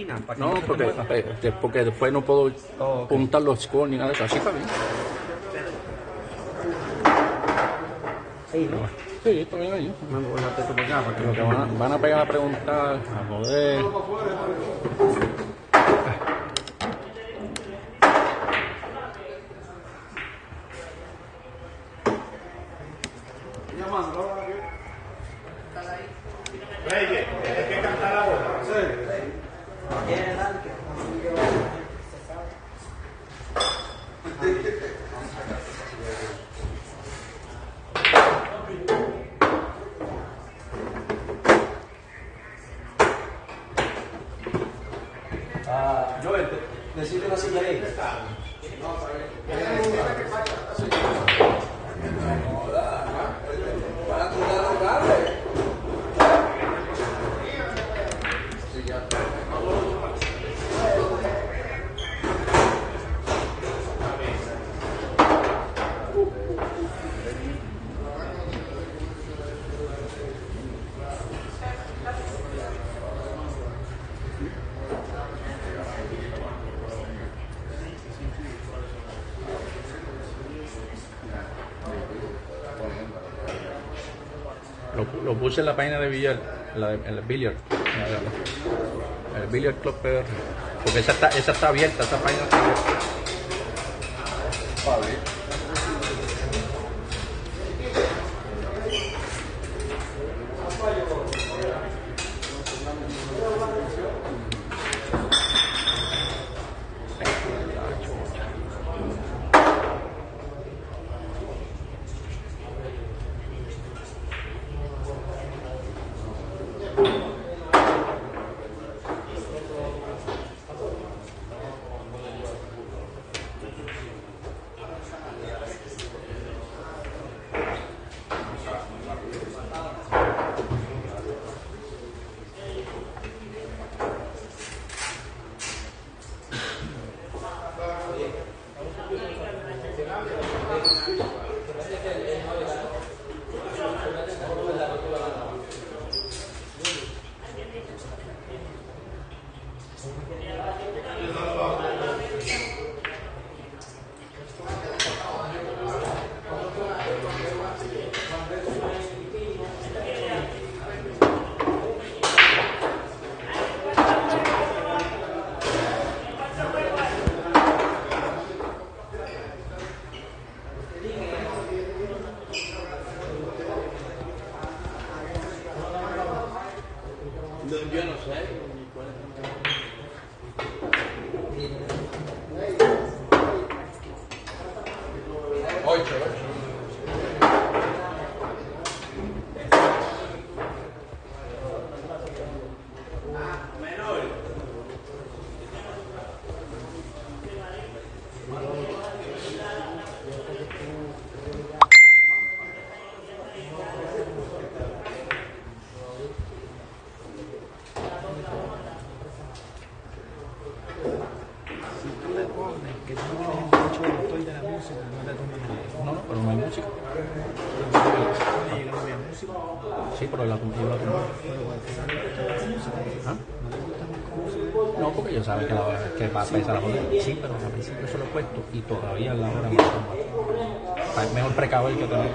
esquina. para que No, porque, eh, porque después no puedo Oh, ok. puntar los scores ni nada de eso. Así está bien. Sí, ¿no? Sí, está bien ahí. Mando, volate tú para acá, para que Lo que van a, van a pegar a preguntar, a joder. Puse en la página de billar, en, la el billiard. El billiard club PR. Porque esa está, esa está abierta, esa página está abierta. La, que va a empezar a poner. Sí, pero al principio se lo he puesto y todavía la hora toma. Es mejor precaver que tener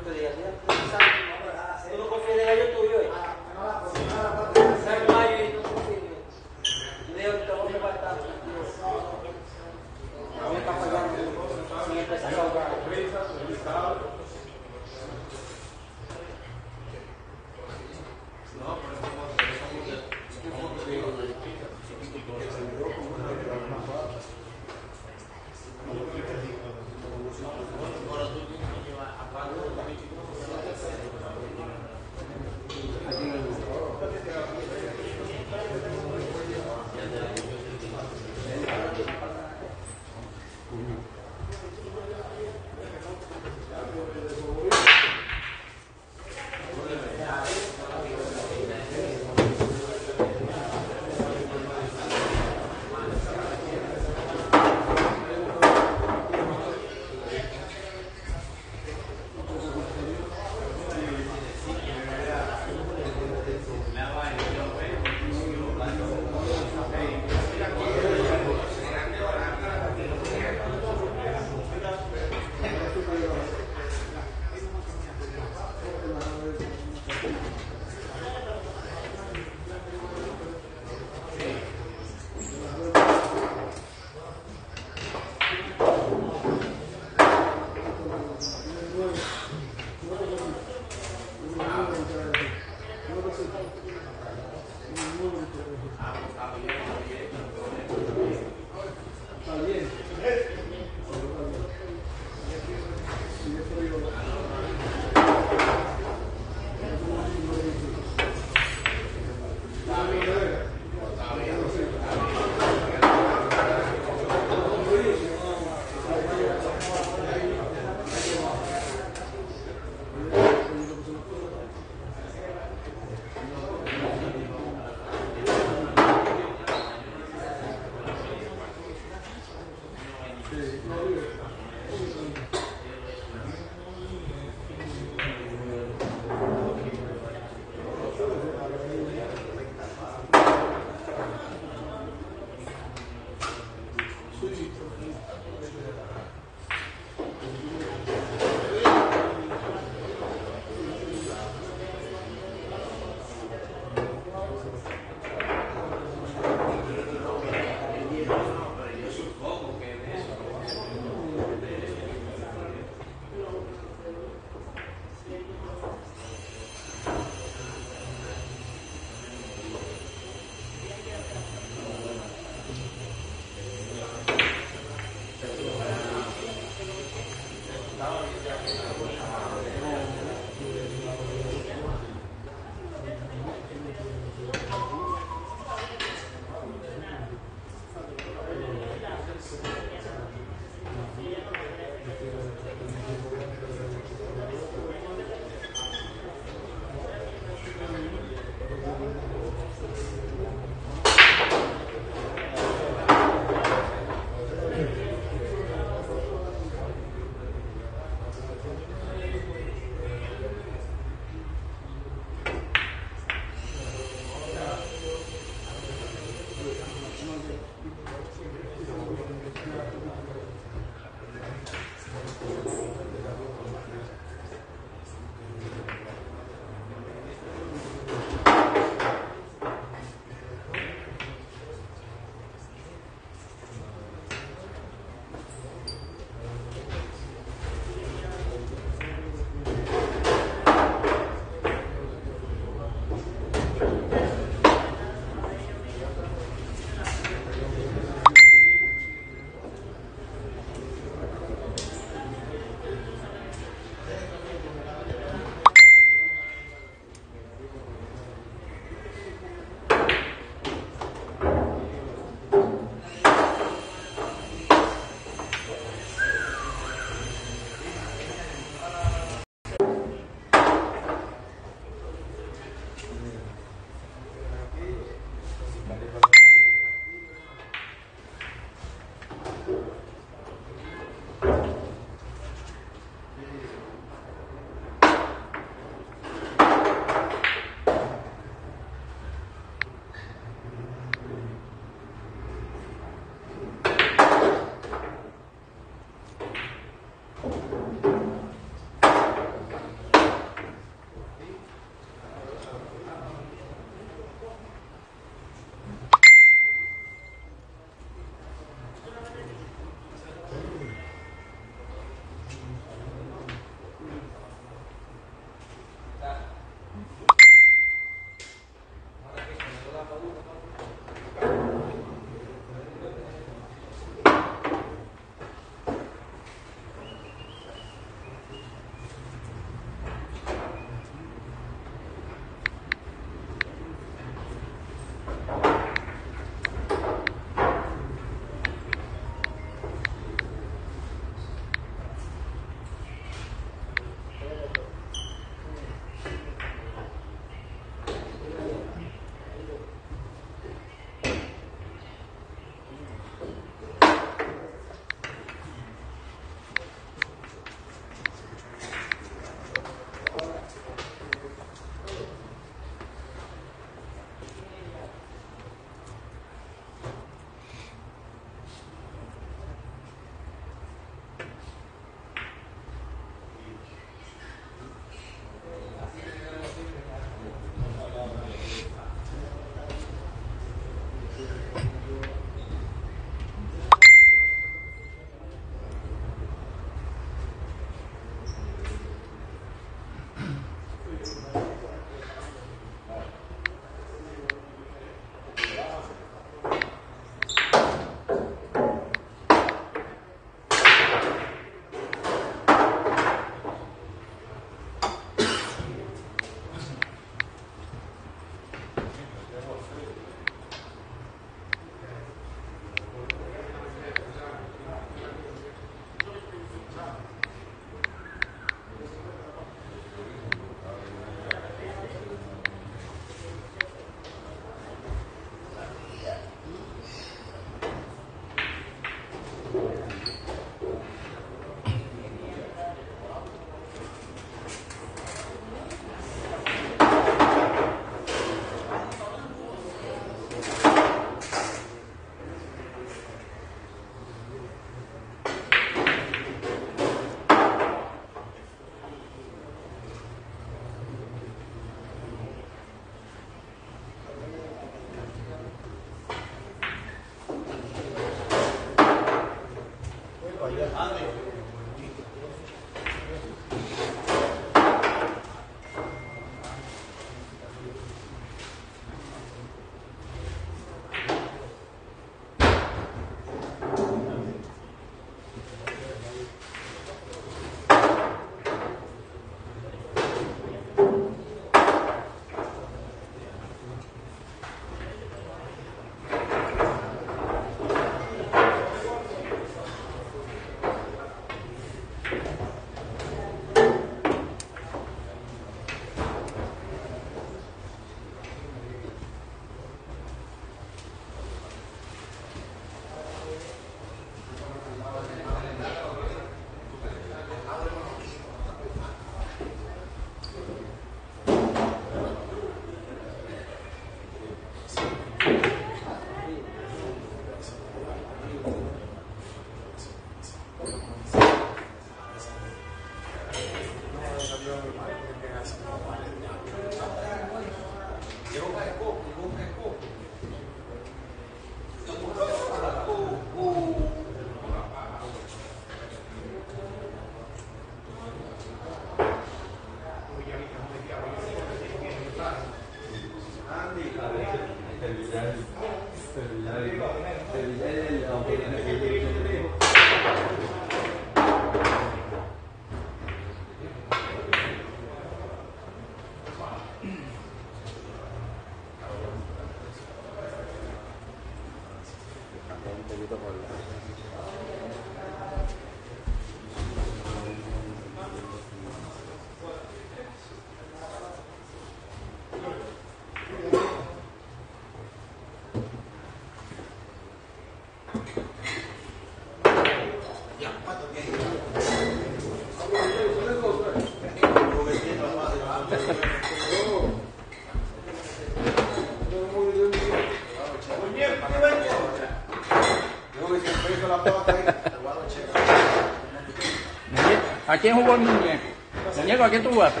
¿A quién jugó el muñeco? Muñeco, ¿a quién tú jugaste?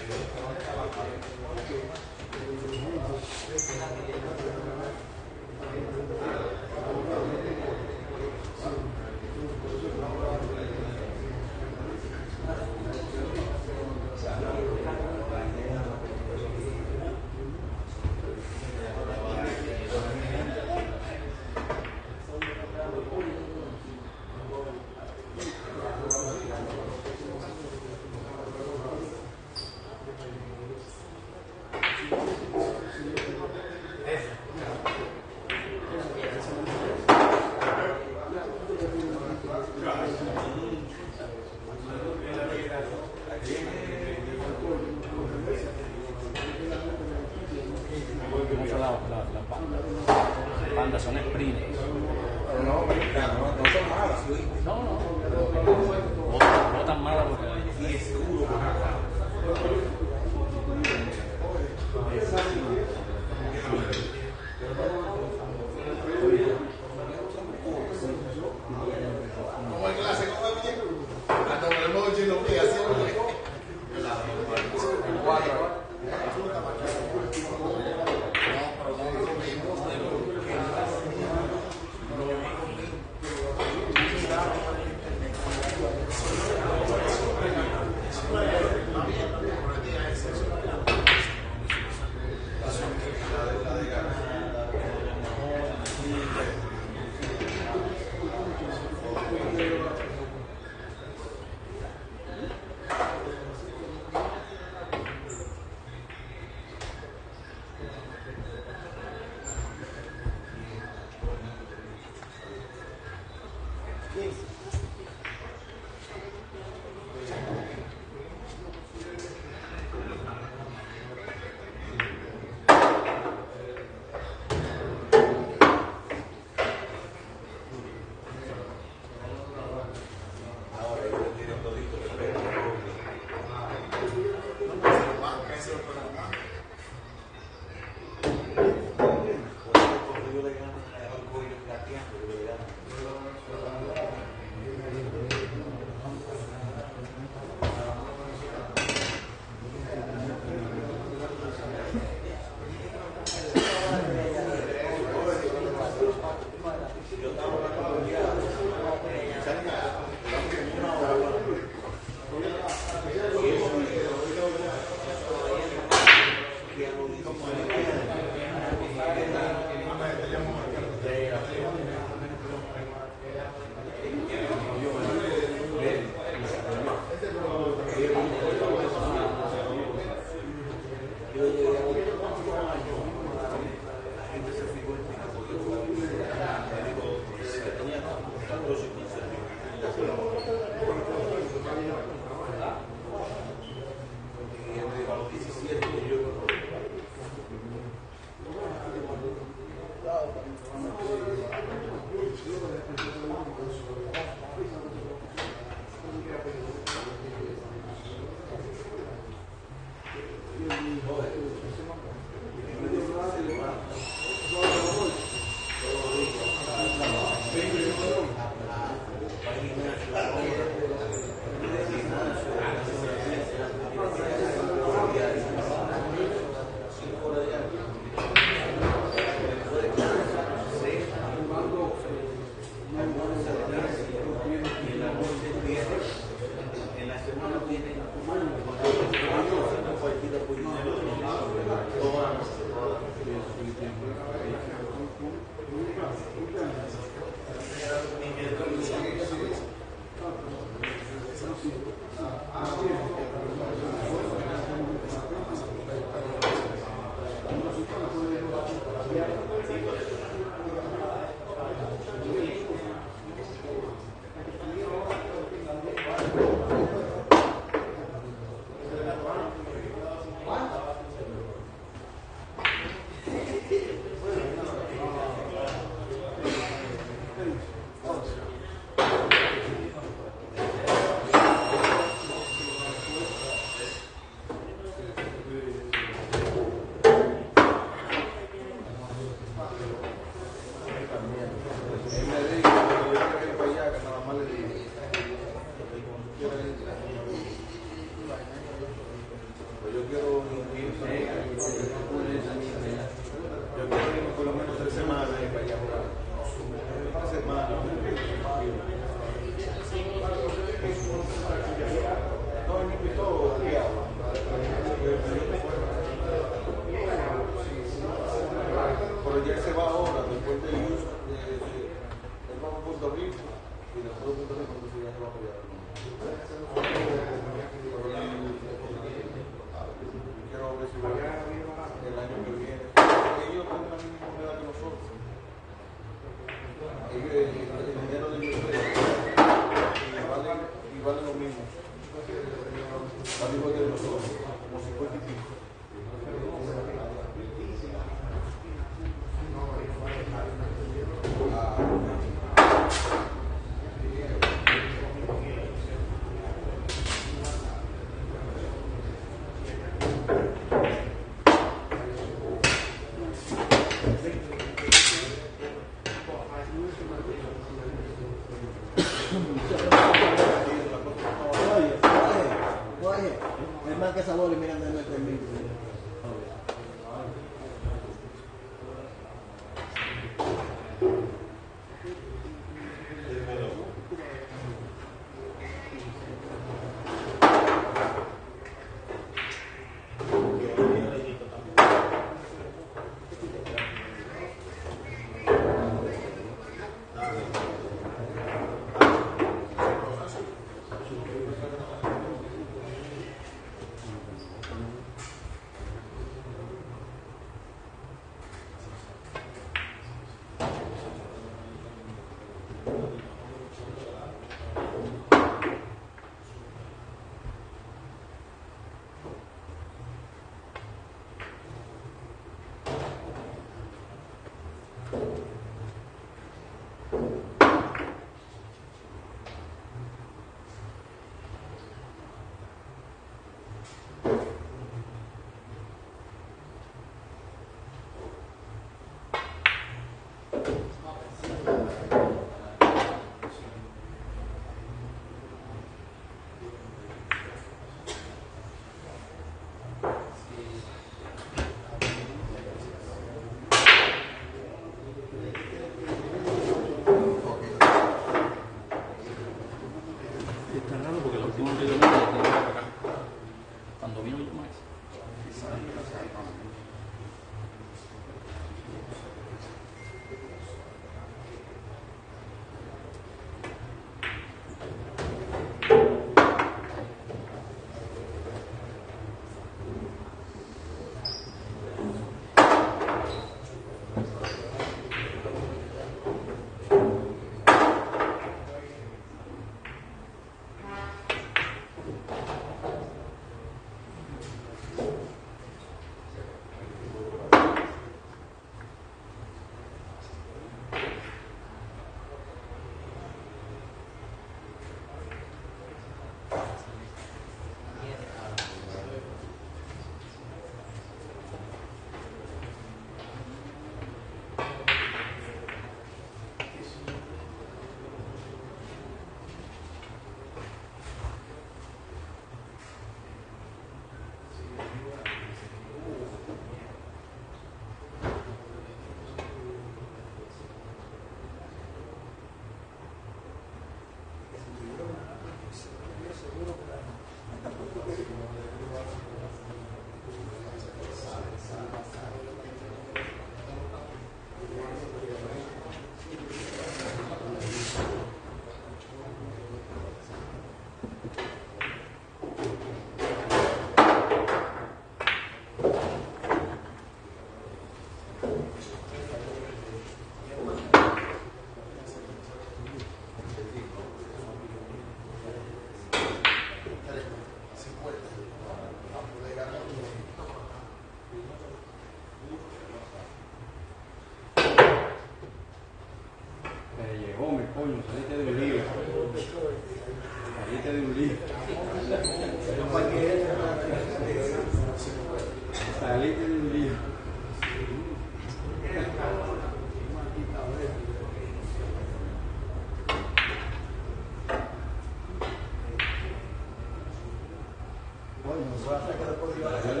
pueda sacar por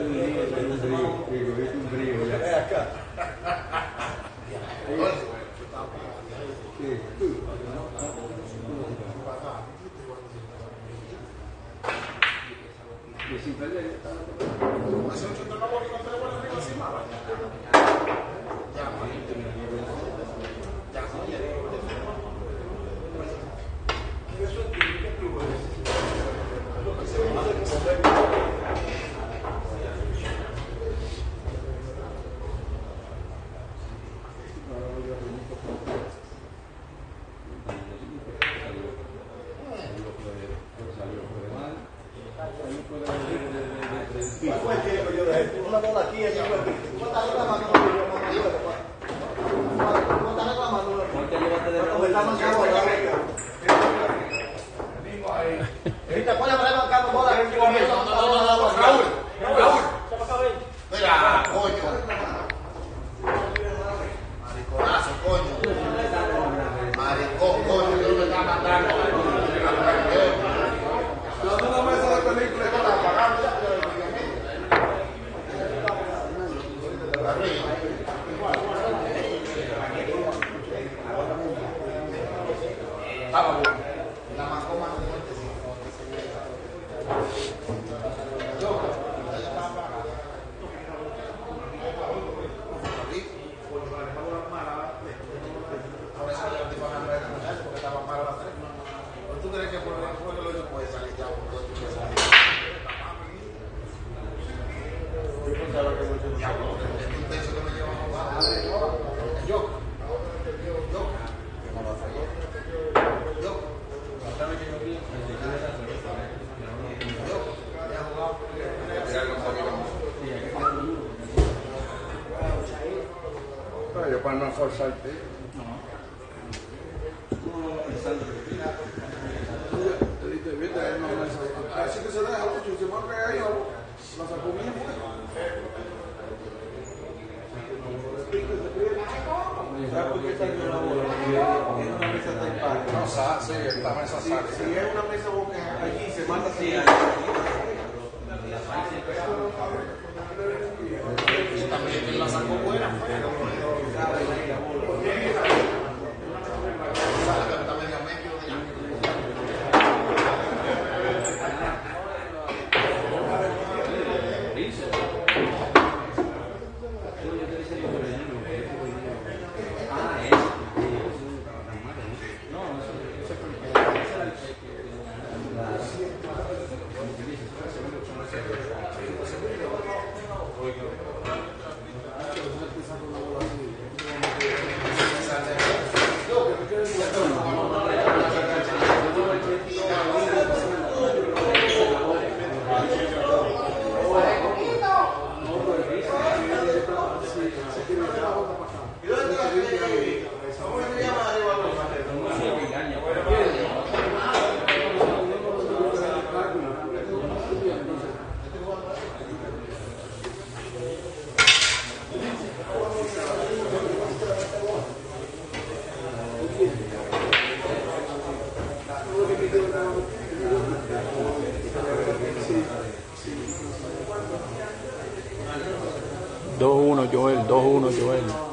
2-1 Joel, 2-1 Joel.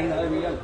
Página de Miguel.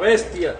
Bestia.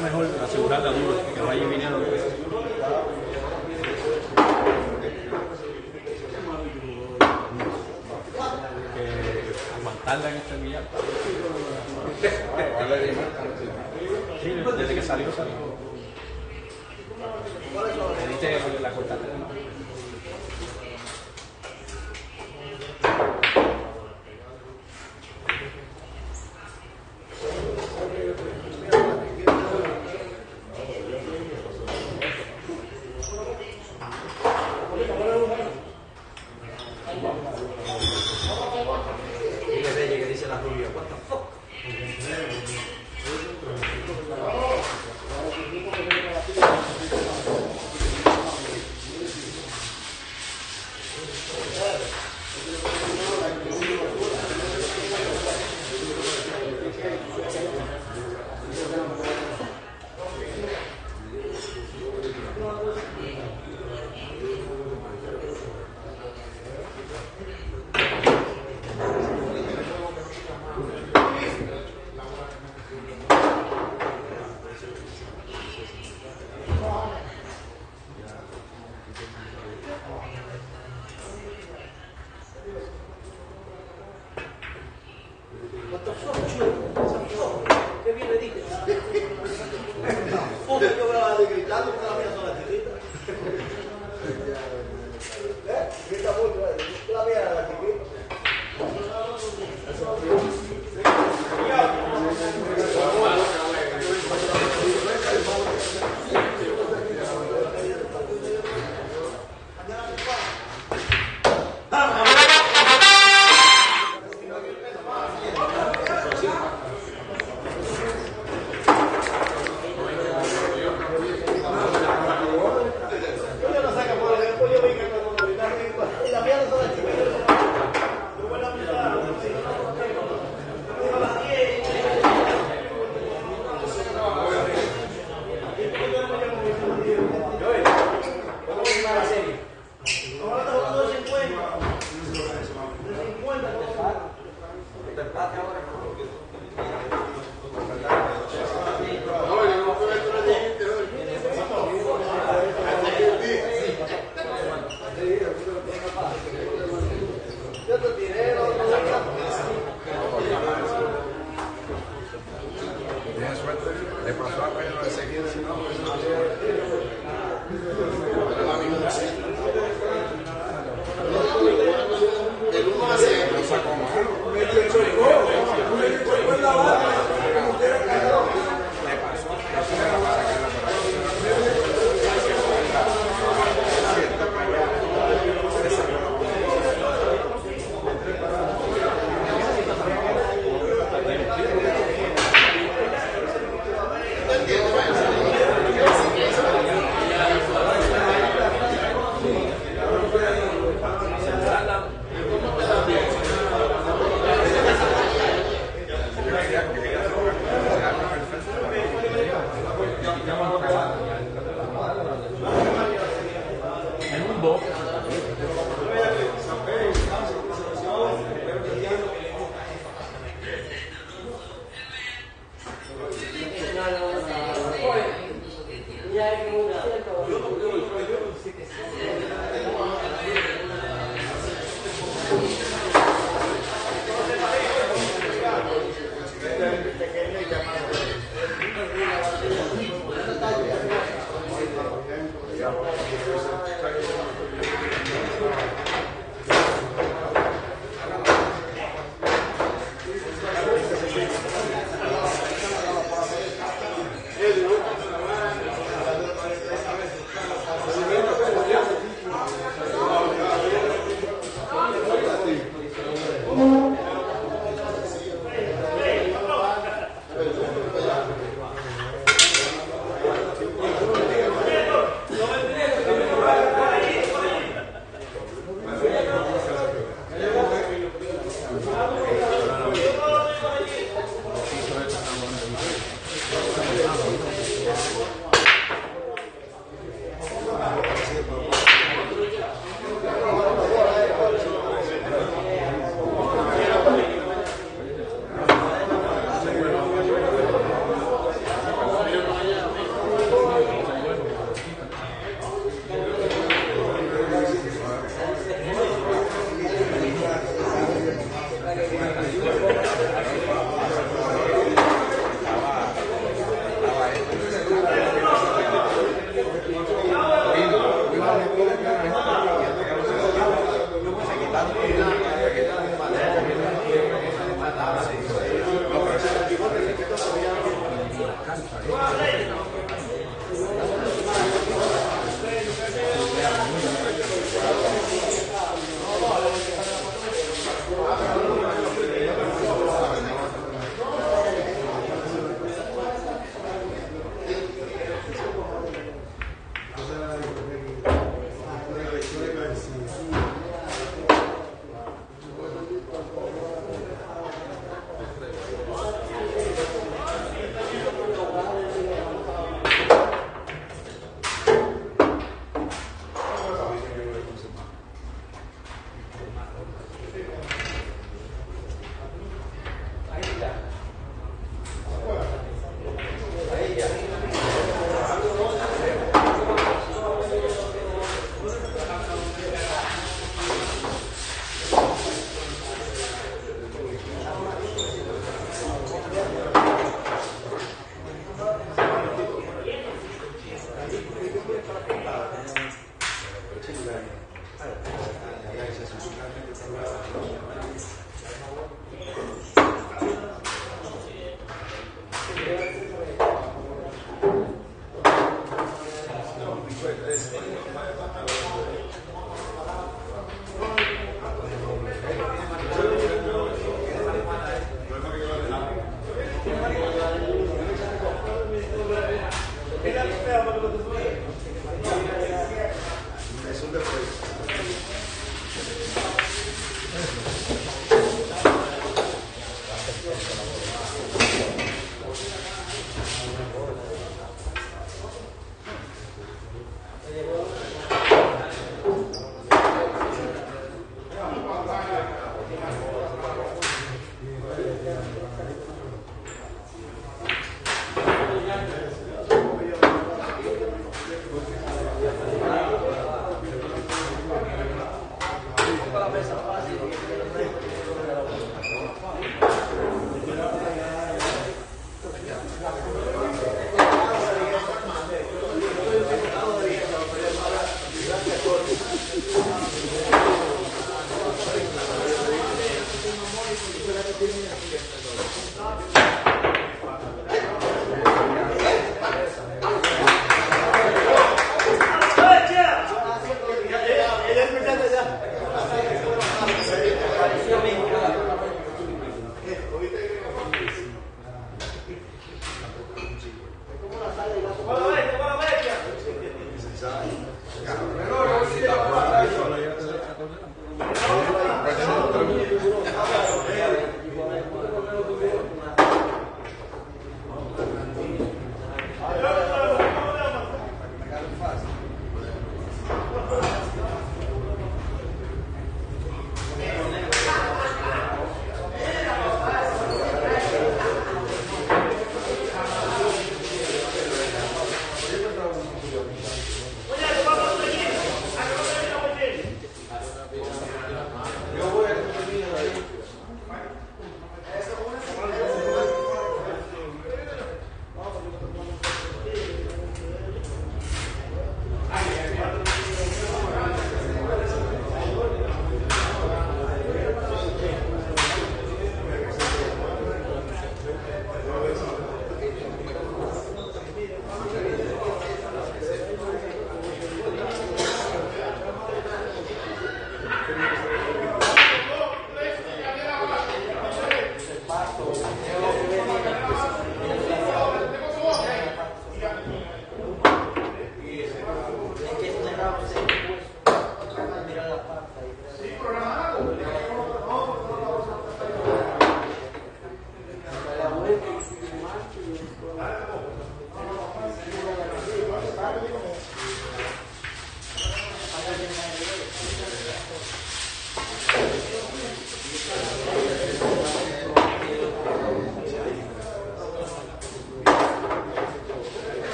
mejor asegurarla duro, que vaya viniendo. Eh, aguantarla en este billar. Desde que salió, salió.